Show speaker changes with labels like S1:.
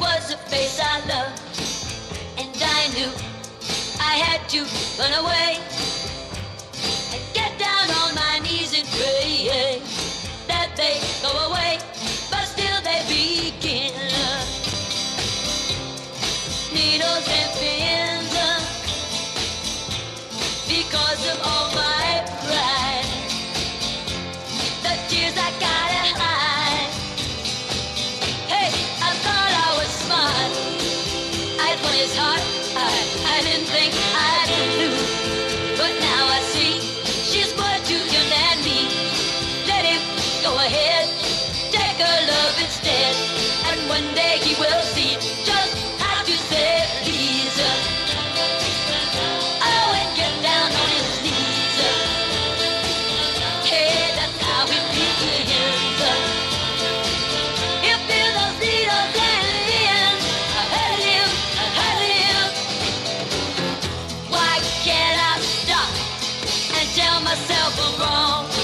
S1: was a face I loved, and I knew I had to run away and get down on my knees and pray that they go away, but still they begin. Needles and pins because of all I think lose. But now I see she's more you than me. Let him go ahead. Take her love instead. And one day he will see myself I'm